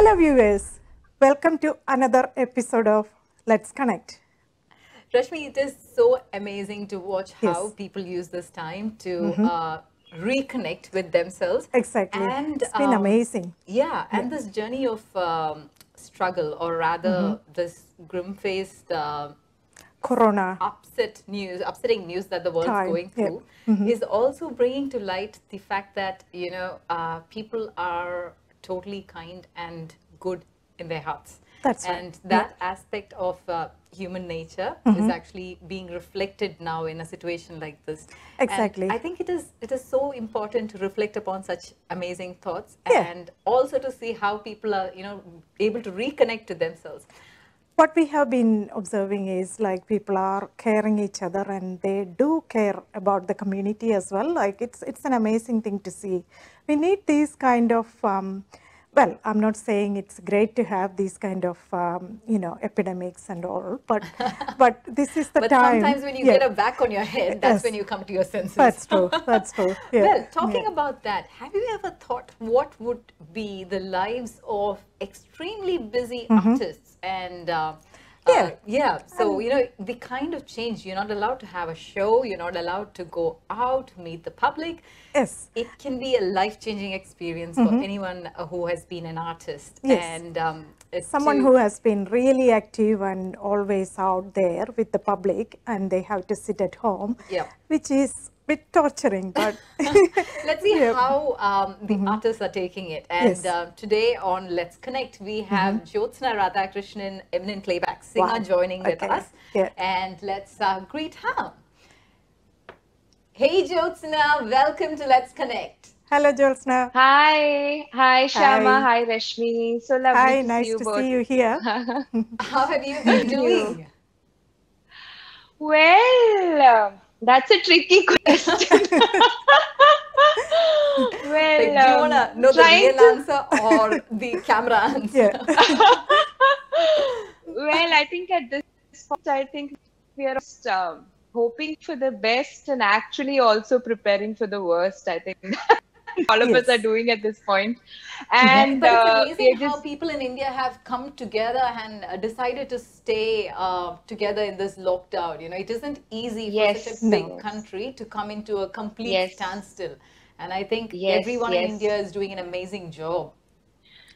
Hello, viewers. Welcome to another episode of Let's Connect. Rashmi, it is so amazing to watch how Yes. people use this time to uh, reconnect with themselves. Exactly. And, it's been um, amazing. Yeah, and this journey of um, struggle, or rather, this grim-faced, uh, Corona. upset news, upsetting news that the world's Time, going yeah. through, is also bringing to light the fact that you know uh, people are totally kind and good in their hearts. That's right, and that aspect of uh, human nature is actually being reflected now in a situation like this. And Exactly. I think it is it is so important to reflect upon such amazing thoughts Yeah. and also to see how people are you know able to reconnect to themselves. What we have been observing is like people are caring each other and they do care about the community as well. Like it's it's an amazing thing to see. We need these kind of um, well, I'm not saying it's great to have these kind of um, you know epidemics and all, but but this is the But time. sometimes when you Yeah, get a back on your head, that's Yes. when you come to your senses. That's true. That's true. Yeah. Well, talking about that, have you ever thought what would be the lives of extremely busy artists and uh. Yeah. uh, yeah. So you know the kind of change you're not allowed to have a show, you're not allowed to go out, meet the public. Yes. It can be a life-changing experience for anyone uh, who has been an artist. Yes. And um, someone who has been really active and always out there with the public and they have to sit at home Yeah. which is bit torturing but Let's see Yeah. how um, the artists are taking it. And Yes. uh, today on Let's Connect, we have Jyotsna Radhakrishnan, eminent playback singer, Wow. joining with us. Yeah. And let's uh, greet her. Hey, Jyotsna, welcome to Let's Connect. hello Jyotsna Hi, hi Shama, Hi. hi, Rashmi. So lovely hi to nice see you to both. see you here How have you been doing? Well, uh, that's a tricky question. well, Like, do you um, want to know the real to- answer or the camera answer? yeah well, I think at this point, I think we are just, um, hoping for the best and actually also preparing for the worst. I think all of us are doing at this point. And But uh, it's we amazing are how people in India have come together and uh, decided to stay uh, together in this lockdown. You know, it isn't easy for such a big No. country to come into a complete Yes. standstill. And I think Yes, everyone in. India is doing an amazing job.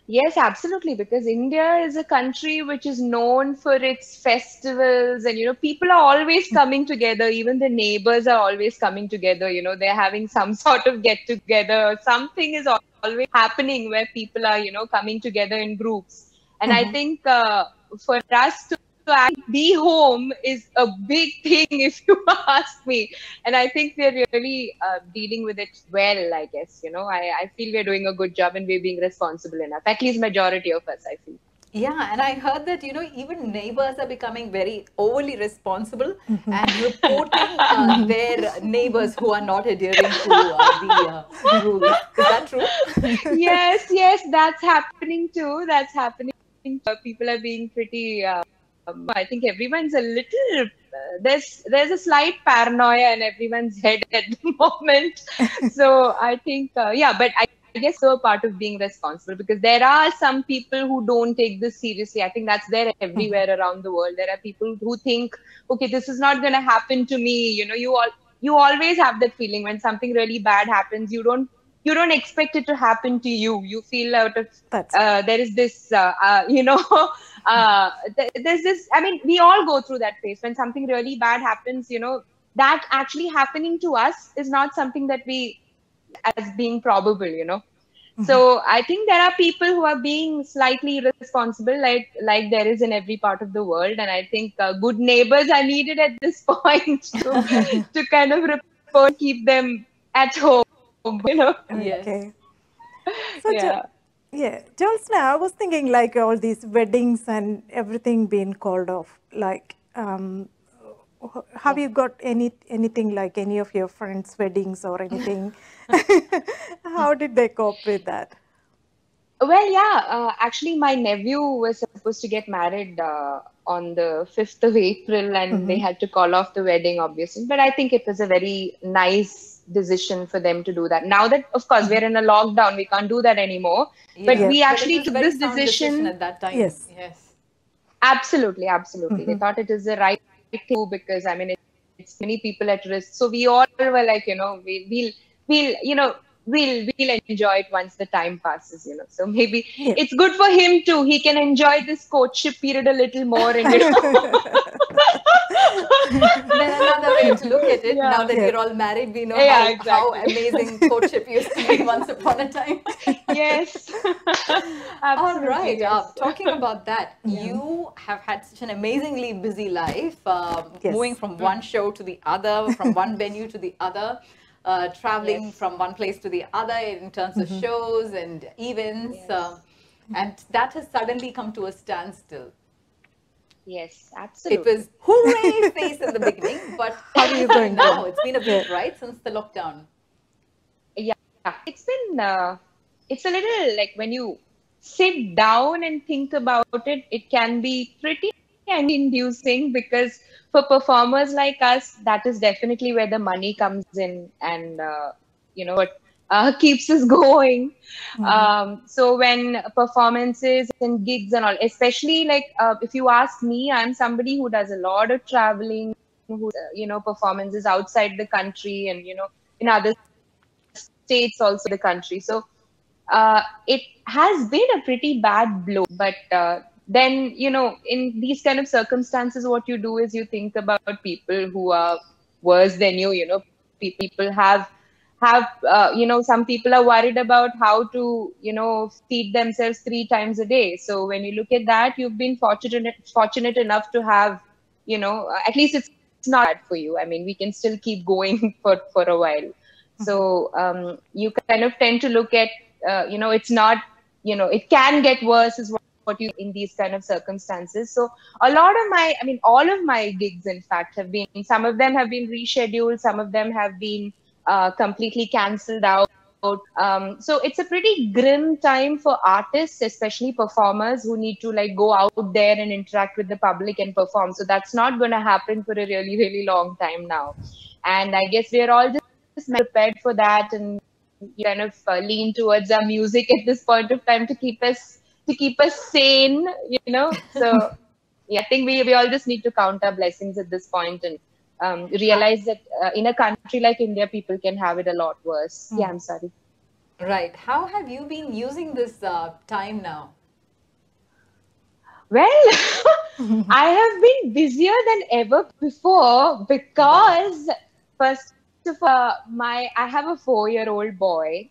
Yes, absolutely. Because India is a country which is known for its festivals, and you know, people are always coming together. Even the neighbors are always coming together. You know, they're having some sort of get together. Something is always happening where people are, you know, coming together in groups. And I think uh, for us to to actually be home is a big thing, if you ask me. And I think we're really uh, dealing with it well, I guess. You know, I, I feel we're doing a good job and we're being responsible enough. At least majority of us, I feel. Yeah, and I heard that you know even neighbors are becoming very overly responsible and reporting uh, their neighbors who are not adhering to uh, the uh, rules. Is that true? yes, yes, that's happening too. That's happening. Uh, People are being pretty. Um, I think everyone's a little. Uh, there's there's a slight paranoia in everyone's head at the moment. so I think uh, yeah, but I. I guess so a part of being responsible because there are some people who don't take this seriously. I think that's there everywhere around the world. There are people who think, okay, this is not going to happen to me. You know, you all you always have that feeling when something really bad happens. You don't you don't expect it to happen to you. You feel out of uh, there is this uh, uh, you know uh, th- there's this. I mean, we all go through that phase when something really bad happens. You know, that actually happening to us is not something that we as being probable. You know. So I think there are people who are being slightly irresponsible, like like there is in every part of the world, and I think uh, good neighbors are needed at this point to, to kind of report, keep them at home. You know. Yes. okay so Jo- Yeah. yeah Jyotsna, I was thinking like all these weddings and everything being called off like um h- have you got any anything like any of your friends weddings or anything how did they cope with that Well, yeah. Uh, actually, my nephew was supposed to get married uh, on the 5th of April and they had to call off the wedding, obviously. But I think it was a very nice decision for them to do that. Now that, of course, we're in a lockdown, we can't do that anymore. But Yeah. we actually was a took this sound decision. at that time. Yes. Yes. Absolutely, absolutely. They mm-hmm. thought it is the right thing to do because I mean it, it's many people at risk. So we all were like, you know, we, we'll we'll you know we'll we'll enjoy it once the time passes, you know. So maybe Yeah. it's good for him too. He can enjoy this courtship period a little more and you know, then another way to look at it, Yeah. now that Yeah. we're all married, we know Yeah, how, how amazing courtship used to be once upon a time. yes. All right. Uh, talking about that, you have had such an amazingly busy life, um, Yes. moving from one show to the other, from one venue to the other, uh, traveling Yes. from one place to the other in terms of shows and events. Um, and that has suddenly come to a standstill. Yes, It absolutely. was hooray face in the beginning, but How are you going now? It's been a bit, right, since the lockdown. yeah it's been uh, it's a little like when you sit down and think about it it can be pretty and inducing because for performers like us that is definitely where the money comes in and uh, you know what uh, keeps us going. Um, so when performances and gigs and all especially like uh, if you ask me i'm somebody who does a lot of traveling who uh, you know performances outside the country and you know in other states also the country. So uh, it has been a pretty bad blow but uh, then you know in these kind of circumstances what you do is you think about people who are worse than you you know people have have uh, you know some people are worried about how to you know feed themselves three times a day. So when you look at that you've been fortunate fortunate enough to have you know at least it's, it's not bad for you. I mean we can still keep going for for a while. So um, you kind of tend to look at uh, you know it's not you know it can get worse is what, what you in these kind of circumstances. So a lot of my i mean all of my gigs in fact have been some of them have been rescheduled some of them have been uh, completely cancelled out. Um, so it's a pretty grim time for artists especially performers who need to like go out there and interact with the public and perform. So that's not going to happen for a really really long time now. And i guess we're all just prepared for that and kind of uh, lean towards our music at this point of time to keep us to keep us sane you know? So yeah i think we, we all just need to count our blessings at this point and um, realize that uh, in a country like india people can have it a lot worse. Yeah i'm sorry. Right. How have you been using this uh, time now? Well, I have been busier than ever before because first of all, my I have a four-year-old boy,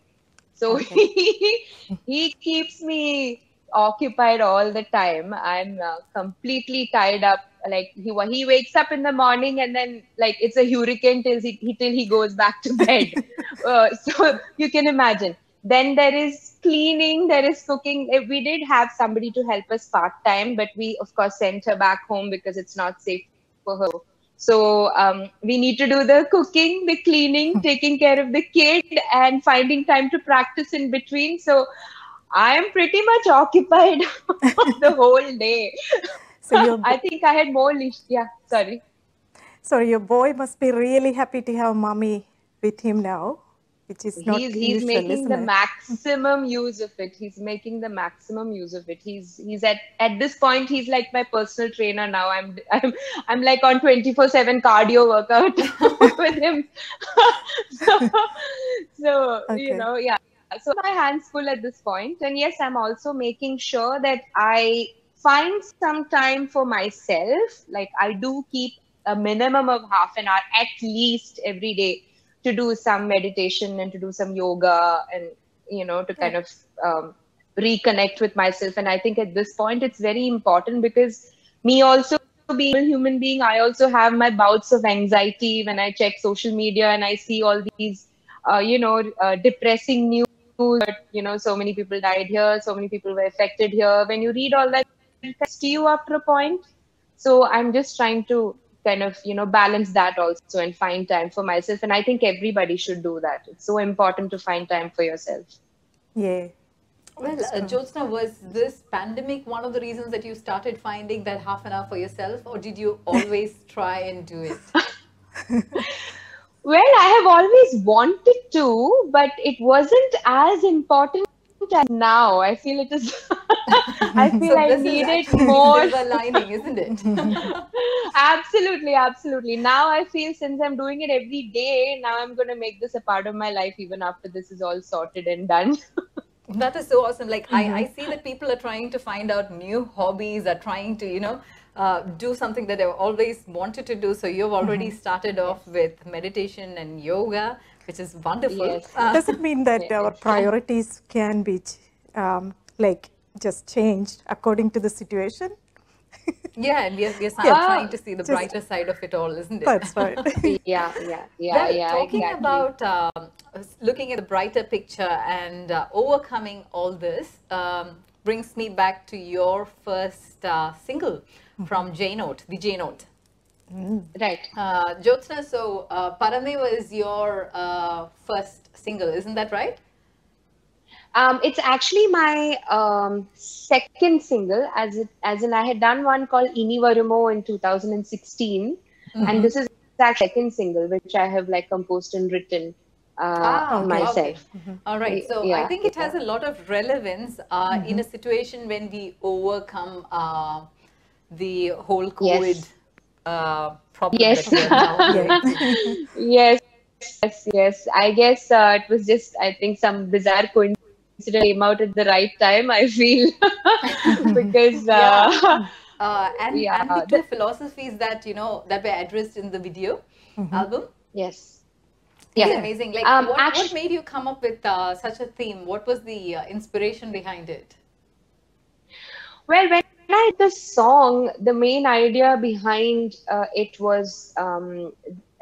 so he he keeps me occupied all the time. I'm uh, completely tied up. Like he he wakes up in the morning and then like it's a hurricane till he, he till he goes back to bed. uh, so you can imagine. Then there is cleaning, there is cooking. Eh, We did have somebody to help us part time, but we of course sent her back home because it's not safe for her. So um, we need to do the cooking, the cleaning, taking care of the kid, and finding time to practice in between. So I am pretty much occupied the whole day. So I think I had more leash. Yeah, sorry. so your boy must be really happy to have mommy with him now, which is not he's he's usual, making the it? maximum use of it he's making the maximum use of it he's he's at at this point he's like my personal trainer now i'm i'm i'm like on 24 7 cardio workout with him so, so Okay. you know yeah so my hands full at this point and yes i'm also making sure that i find some time for myself. Like i do keep a minimum of half an hour at least every day to do some meditation and to do some yoga and you know to kind of um, reconnect with myself. And i think at this point it's very important because me also being a human being i also have my bouts of anxiety when i check social media and i see all these uh, you know uh, depressing news that, you know so many people died here so many people were affected here. When you read all that it gets to you after a point. So i'm just trying to kind of you know balance that also and find time for myself. And i think everybody should do that. It's so important to find time for yourself. Yeah. Well, uh, Jyotsna, was this pandemic one of the reasons that you started finding that half an hour for yourself, or did you always try and do it? Well, I have always wanted to, but it wasn't as important as now. I feel it is. I feel So I need it the more. silver lining, isn't it? absolutely, absolutely. Now I feel since I'm doing it every day, now I'm going to make this a part of my life even after this is all sorted and done. That is so awesome. Like I, I Mm-hmm. see that people are trying to find out new hobbies, are trying to, you know, uh, do something that they've always wanted to do. So you've already Mm-hmm. started off with meditation and yoga, which is wonderful. Yes. Uh, Does it mean that our priorities can be um, like just changed according to the situation? yeah, and we are, we are Yeah. trying to see the Just- brighter side of it all, isn't it? That's right. yeah, yeah, yeah, Well, yeah. talking exactly. about um, looking at the brighter picture and uh, overcoming all this um, brings me back to your first uh, single. From J Note, the J Note. right. Uh, Jyotsna, so uh, Parameva is your uh, first single, isn't that right? Um, it's actually my um, second single, as it, as in I had done one called Ini Varumo in 2016, Mm-hmm. and this is that second single which I have like composed and written uh, Ah, okay, myself. okay. All right. So I think it has a lot of relevance uh, in a situation when we overcome uh, the whole COVID Yes. uh, problem Yes. that now. Yes, yes, yes. I guess uh, it was just I think some bizarre coincidence came out at the right time. I feel because uh, Yeah. Uh, and, Yeah, and the two philosophies that you know that were addressed in the video album yes, it's amazing like Um, what, what made you come up with uh, such a theme what was the uh, inspiration behind it Well, when Did the song, the main idea behind uh, it was um,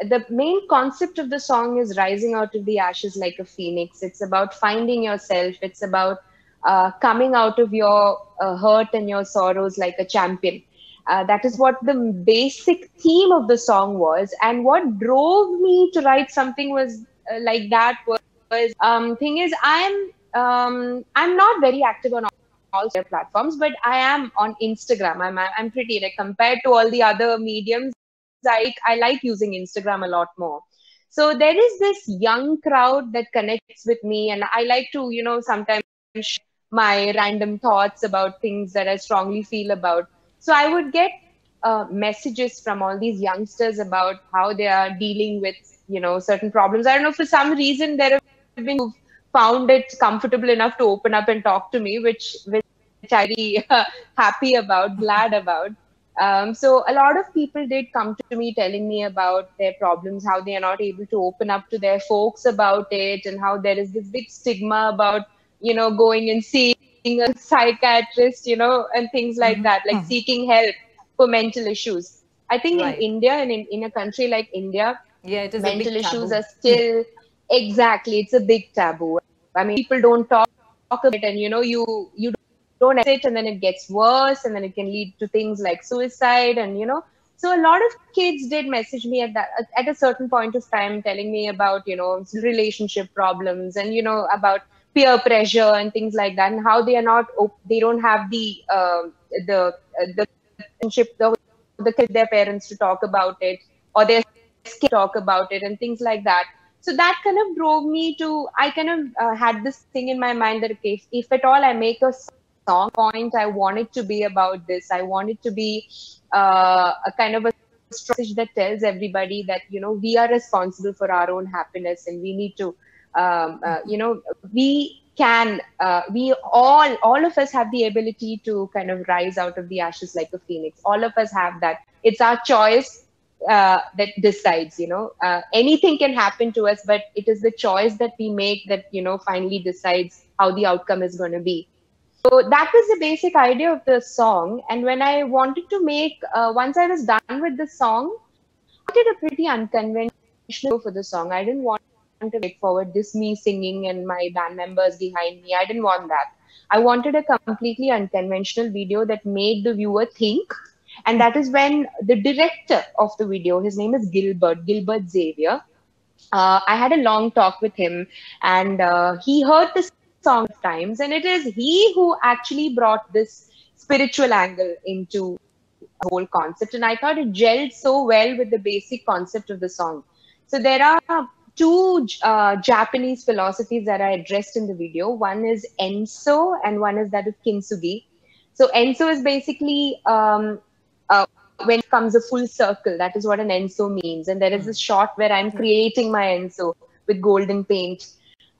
the main concept of the song is rising out of the ashes like a phoenix. It's about finding yourself. It's about uh, coming out of your uh, hurt and your sorrows like a champion. Uh, that is what the basic theme of the song was, and what drove me to write something was uh, like that was, was um, thing is I'm um, I'm not very active on all their platforms, but I am on Instagram. I'm I'm pretty like compared to all the other mediums. like I like using Instagram a lot more. So there is this young crowd that connects with me, and I like to you know sometimes share my random thoughts about things that I strongly feel about. So I would get uh, messages from all these youngsters about how they are dealing with you know certain problems. I don't know for some reason there have been found it comfortable enough to open up and talk to me, which which I'm happy about, glad about. Um, so a lot of people did come to me telling me about their problems, how they are not able to open up to their folks about it, and how there is this big stigma about you know going and seeing a psychiatrist, you know, and things like that, like seeking help for mental issues. I think Right. in India and in, in a country like India, yeah it is mental issues are still exactly it's a big taboo. I mean people don't talk, talk about it and you know you you don't it and then it gets worse and then it can lead to things like suicide and you know. So a lot of kids did message me at that at a certain point of time telling me about you know relationship problems and you know about peer pressure and things like that and how they are not they don't have the uh, the the relationship the, the their parents to talk about it or scared to talk about it and things like that so that kind of drove me to i kind of uh, had this thing in my mind that okay if, if at all i make a song point i want it to be about this. I want it to be uh, a kind of a message that tells everybody that you know we are responsible for our own happiness and we need to um, uh, you know we can uh, we all all of us have the ability to kind of rise out of the ashes like a phoenix. All of us have that. It's our choice uh, that decides you know. Uh, anything can happen to us but it is the choice that we make that you know finally decides how the outcome is going to be. So that was the basic idea of the song and when i wanted to make uh, once i was done with the song i did a pretty unconventional for the song. I didn't want to make forward this me singing and my band members behind me. I didn't want that. I wanted a completely unconventional video that made the viewer think and that is when the director of the video his name is gilbert gilbert xavier uh, i had a long talk with him and uh, he heard the song times and it is he who actually brought this spiritual angle into the whole concept and i thought it gelled so well with the basic concept of the song so there are two uh, Japanese philosophies that are addressed in the video. One is Enso and one is that of Kintsugi. So Enso is basically um, uh, when it comes a full circle. That is what an Enso means. And there is a shot where I'm creating my Enso with golden paint.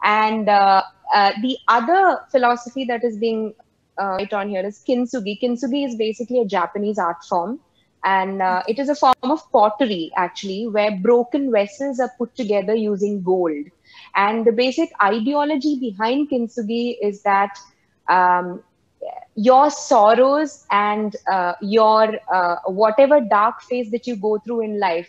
And uh, uh, the other philosophy that is being uh, on here is Kintsugi. Kintsugi is basically a Japanese art form and uh, it is a form of pottery actually where broken vessels are put together using gold and the basic ideology behind kintsugi is that um, your sorrows and uh, your uh, whatever dark phase that you go through in life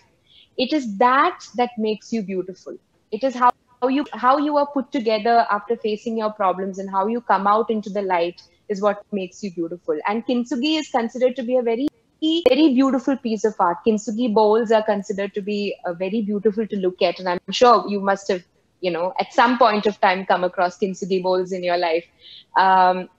it is that that makes you beautiful it is how how you how you are put together after facing your problems and how you come out into the light is what makes you beautiful and kintsugi is considered to be a very very beautiful piece of art. Kintsugi bowls are considered to be very beautiful to look at, and I'm sure you must have, you know, at some point of time come across Kintsugi bowls in your life. Um,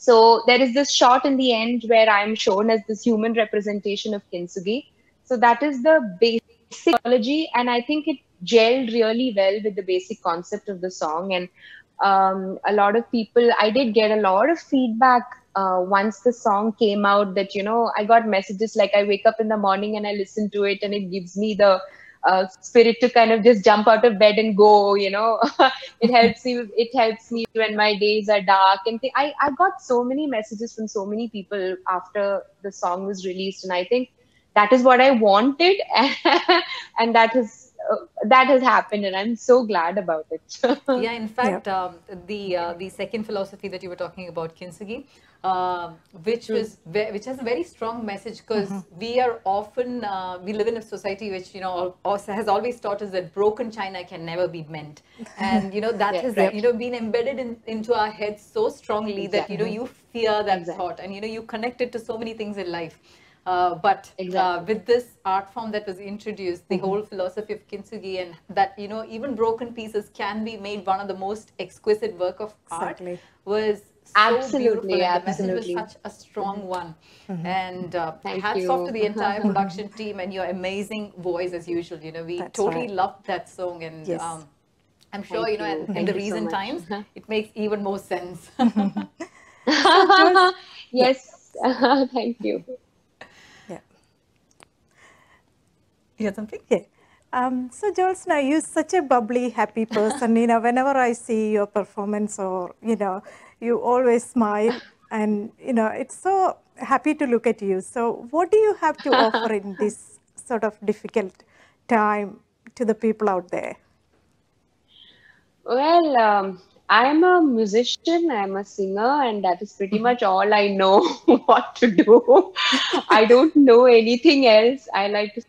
so there is this shot in the end where I'm shown as this human representation of Kintsugi. So that is the basic theology, and I think it gelled really well with the basic concept of the song. And um, a lot of people, I did get a lot of feedback uh, once the song came out that you know i got messages like i wake up in the morning and i listen to it and it gives me the uh, spirit to kind of just jump out of bed and go you know. It helps me it helps me when my days are dark and th- I, I got so many messages from so many people after the song was released and i think that is what i wanted and that is that has happened and i'm so glad about it yeah in fact um, the uh, the second philosophy that you were talking about kintsugi uh, which Hmm. was ve- which has a very strong message because Mm-hmm. we are often uh, we live in a society which you know also has always taught us that broken china can never be ment and you know that Yeah, has right. you know been embedded in, into our heads so strongly that you know you fear that Exactly. thought and you know you connect it to so many things in life uh, but uh, with this art form that was introduced, the whole philosophy of kintsugi, and that you know even broken pieces can be made one of the most exquisite work of Exactly. art was so Absolutely, beautiful, and the message absolutely. was such a strong one. And uh, Thank hats off to the entire production team and your amazing voice as usual. You know, we That's totally right. loved that song, and Yes. um, I'm sure Thank you know you. in- in the you so recent much. times it makes even more sense. yes thank you Yeah. Had something? Yeah. Um, so, Jyotsna, you're such a bubbly, happy person. You know, whenever I see your performance or, you know, you always smile and, you know, it's so happy to look at you. So, what do you have to offer in this sort of difficult time to the people out there? Well, um, I'm a musician, I'm a singer, and that is pretty much all I know what to do. I don't know anything else. I like to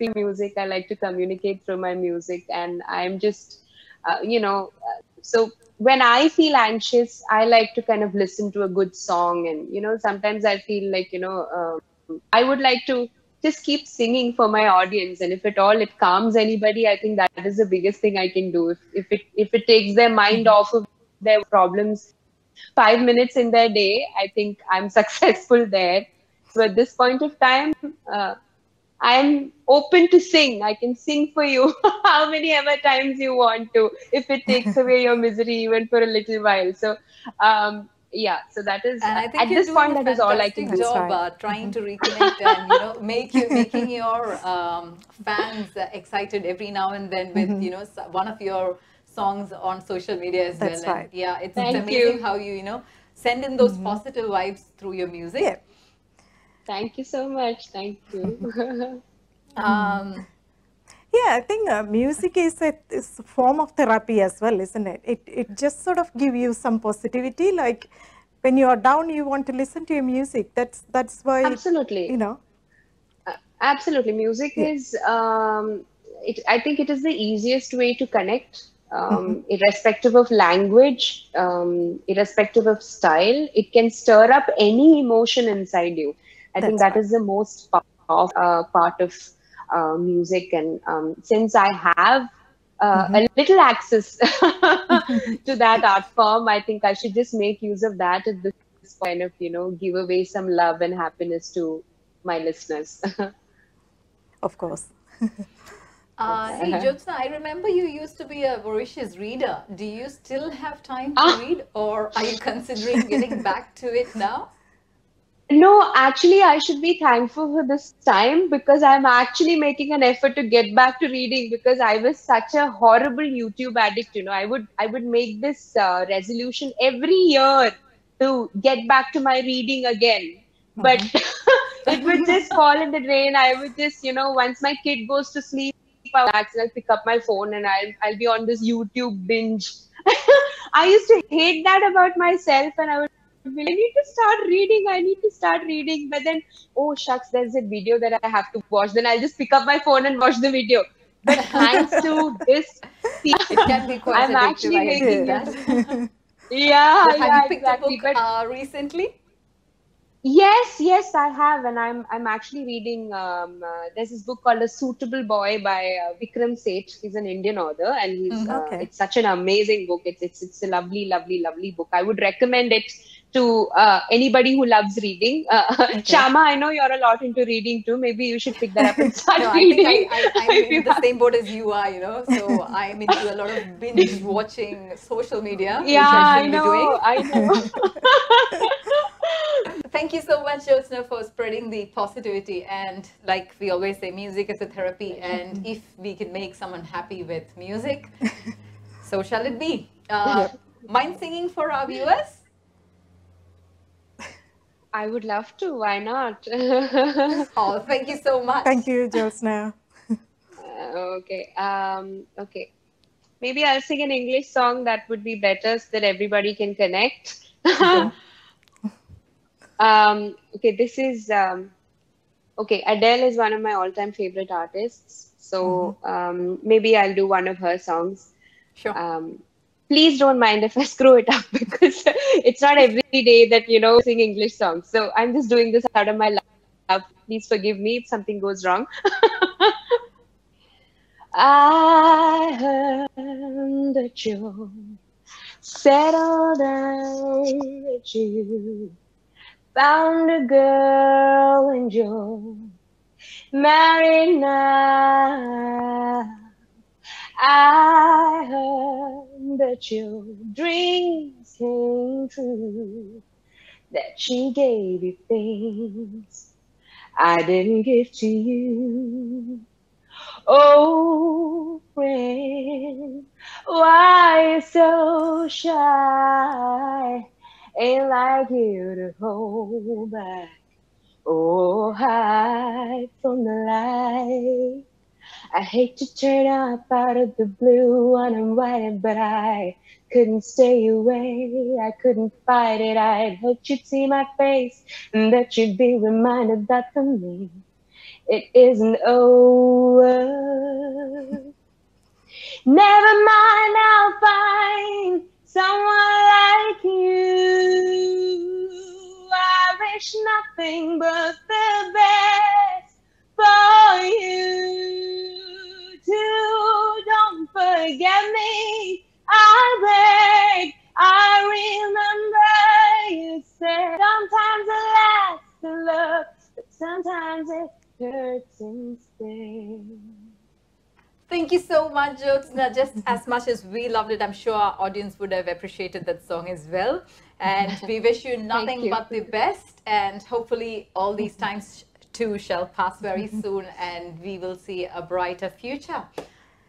music, I like to communicate through my music, and I'm just, uh, you know, uh, so when I feel anxious, I like to kind of listen to a good song, and, you know, sometimes I feel like, you know, um, I would like to just keep singing for my audience and if at all it calms anybody i think that is the biggest thing i can do. If, if it if it takes their mind off of their problems five minutes in their day i think i'm successful there. So at this point of time uh, i'm open to sing i can sing for you how many ever times you want to if it takes away your misery even for a little while so um, yeah so that is And I think at this point that is all i can do That's job uh, trying to reconnect and you know make you making your um, fans uh, excited every now and then with you know one of your songs on social media as That's well. right. And yeah, it's, it's amazing you. how you you know send in those positive vibes through your music. Yeah. Thank you so much thank you Um, Yeah, I think uh, music is a, is a form of therapy as well, isn't it? It it just sort of give you some positivity. Like when you are down, you want to listen to your music. That's that's why absolutely you know. Uh, absolutely music Yeah. is um, it, i think it is the easiest way to connect um, irrespective of language um, irrespective of style it can stir up any emotion inside you i think That's the most powerful uh, part of uh, music and um, since i have uh, a little access to that art form i think i should just make use of that at this point of you know give away some love and happiness to my listeners Of course. Uh, hey, Uh-huh. Jyotsna, I remember you used to be a voracious reader. Do you still have time to Ah. read, or are you considering getting back to it now? No, actually, I should be thankful for this time because I'm actually making an effort to get back to reading because I was such a horrible YouTube addict. You know, I would I would make this uh, resolution every year to get back to my reading again, but it would just fall in the drain. I would just, you know, once my kid goes to sleep, I'll actually pick up my phone and I'll I'll be on this YouTube binge. I used to hate that about myself, and I would I need to start reading. I need to start reading. But then, oh shucks, there's a video that I have to watch. Then I'll just pick up my phone and watch the video. But thanks to this, It can be quite I'm actually making with that. yeah, have yeah, you picked exactly. a book uh, recently? yes, yes, I have, and I'm I'm actually reading. Um, uh, there's this book called A Suitable Boy by uh, Vikram Seth. He's an Indian author, and he's Mhm. uh, it's such an amazing book. It's it's it's a lovely, lovely, lovely book. I would recommend it to uh, anybody who loves reading. Uh, Shama, I know you're a lot into reading too. Maybe you should pick that up and start No, I think reading. I, I, I'm in the same boat as you are, you know. So I'm into a lot of binge watching social media, yeah, I I know. I know. Thank you so much, Jyotsna, for spreading the positivity. And like we always say, music is a therapy. And if we can make someone happy with music, so shall it be. Uh, Mind singing for our viewers? I would love to. Why not? Oh, thank you so much. Thank you, Jyotsna. Uh, okay. Um, okay. Maybe I'll sing an English song that would be better so that everybody can connect. um, okay, this is um, okay. Adele is one of my all-time favorite artists. So um, maybe I'll do one of her songs. Sure. Um, please don't mind if I screw it up because it's not every day that you know sing English songs. So I'm just doing this out of my love. Please forgive me if something goes wrong. I heard that you settled down, that you found a girl and you're married now. I heard that your dreams came true, that she gave you things I didn't give to you. Oh, friend, why so shy? Ain't like you to hold back or hide from the light. I hate to turn up out of the blue uninvited, but I couldn't stay away. I couldn't fight it. I'd hoped you'd see my face and that you'd be reminded that for me it isn't over. Never mind, I'll find someone like you. I wish nothing but the best sometimes it hurts instead. Thank you so much, Jyotsna. Just as much as we loved it, I'm sure our audience would have appreciated that song as well. And we wish you nothing you. but the best. And hopefully, all these times too shall pass very soon, and we will see a brighter future.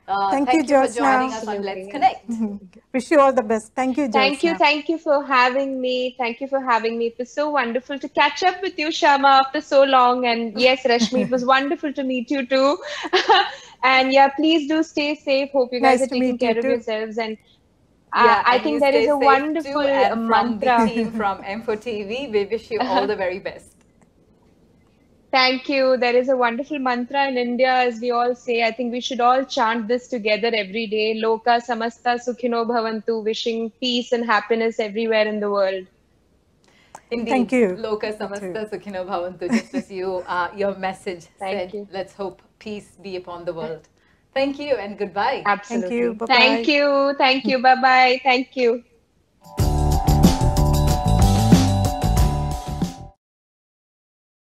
Uh, Thank you, for Jyotsna. joining us on Let's Connect. Wish you all the best. Thank you, Jyotsna. Thank you, thank you for having me. Thank you for having me. It was so wonderful to catch up with you, Shama, after so long. And yes, Rashmi, it was wonderful to meet you too. and yeah, please do stay safe. Hope you guys Nice are taking meet you care of too. yourselves. And Yeah, uh, I think you there is a safe too, wonderful and from mantra. the team from M4 TV, we wish you all the very best. Thank you. There is a wonderful mantra in India, as we all say. I think we should all chant this together every day. Loka samasta sukhino bhavantu, wishing peace and happiness everywhere in the world. Indeed. Thank you. Loka samasta sukhino bhavantu. Just as you, uh, your message Thank said, you. let's hope peace be upon the world. Thank you and goodbye. Absolutely. Bye-bye. Thank you. Thank you. Bye bye. Thank you.